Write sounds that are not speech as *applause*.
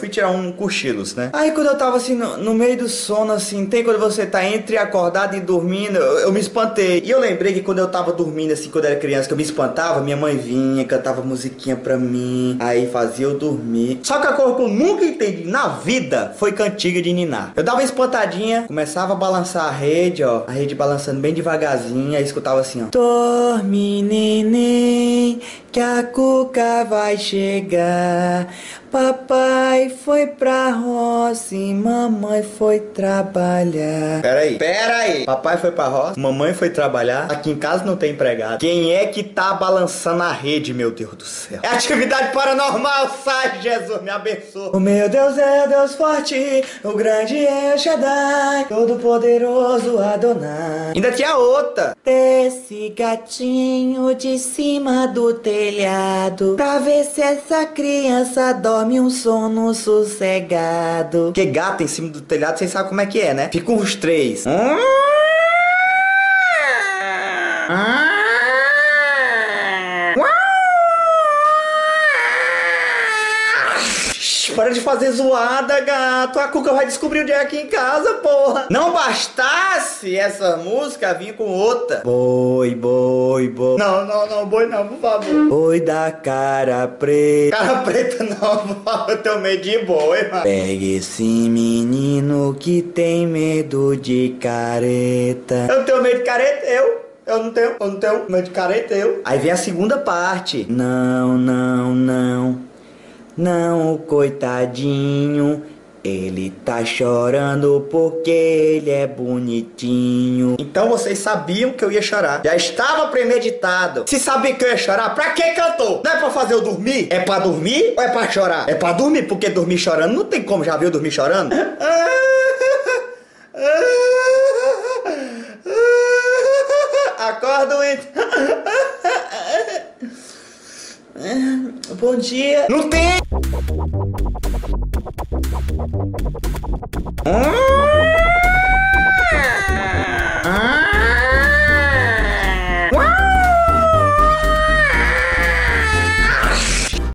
Fui tirar um cochilos, né? Aí quando eu tava assim, no, no, meio do sono, assim, tem quando você tá entre acordado e dormindo, eu, eu, me espantei. E eu lembrei que quando eu tava dormindo, assim, quando eu era criança, que eu me espantava, minha mãe vinha, cantava musiquinha pra mim, aí fazia eu dormir. Só que a coisa que eu nunca entendi na vida foi cantiga de ninar. Eu dava espantadinha, começava a balançar a rede, ó, a rede balançando bem devagarzinho, aí escutava assim, ó. Dorme, neném, que a cuca vai chegar. Papai foi pra roça e mamãe foi trabalhar. Peraí, peraí. Papai foi pra roça, mamãe foi trabalhar. Aqui em casa não tem empregado. Quem é que tá balançando a rede, meu Deus do céu? É atividade paranormal, *laughs* sai, Jesus, me abençoe. O meu Deus é o Deus forte, o grande é o Shaddai, todo poderoso Adonai. Ainda tinha outra. Esse gatinho de cima do telhado, pra ver se essa criança dorme um sono sossegado. Que gato em cima do telhado, vocês sabem como é que é, né? Ficam os três. Hum? Para de fazer zoada, gato. A Cuca vai descobrir onde é aqui em casa, porra. Não bastasse essa música vir com outra. Boi, boi, boi. Não, não, não, boi não, por favor. Boi da cara preta. Cara preta não. *laughs* Eu tenho medo de boi, mano. Pegue esse menino que tem medo de careta. Eu tenho medo de careta, eu. Eu não tenho, eu não tenho medo de careta, eu. Aí vem a segunda parte. Não, não, não. Não, coitadinho, ele tá chorando porque ele é bonitinho. Então vocês sabiam que eu ia chorar. Já estava premeditado. Se sabia que eu ia chorar, pra que cantou? Não é pra fazer eu dormir? É pra dormir ou é pra chorar? É pra dormir, porque dormir chorando não tem como. Já viu dormir chorando? Acorda, Wendy. Bom dia. Não tem. Oh!